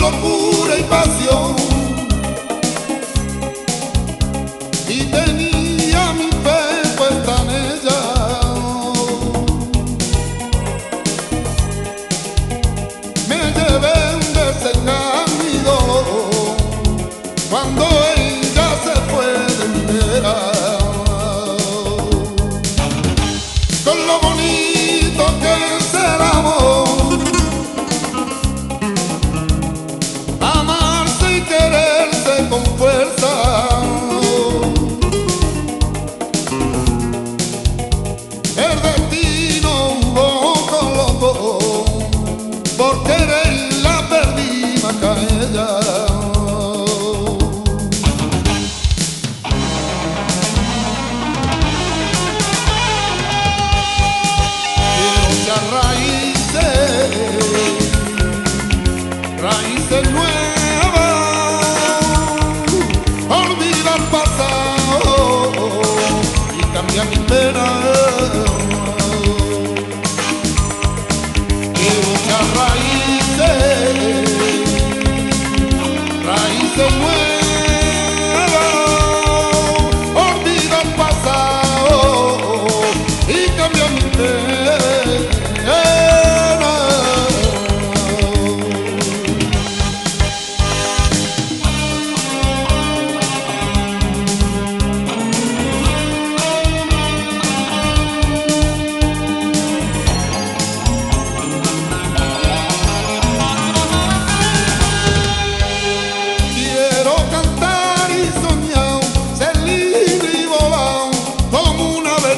locura y pasión. raíces nuevas, olvida el pasado y cambia mi pena.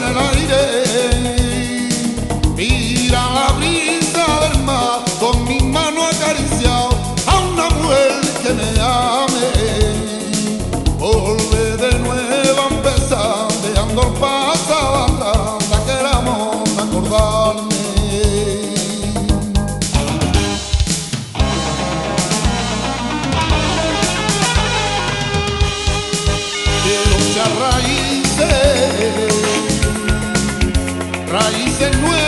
na na it. raíces nuevas.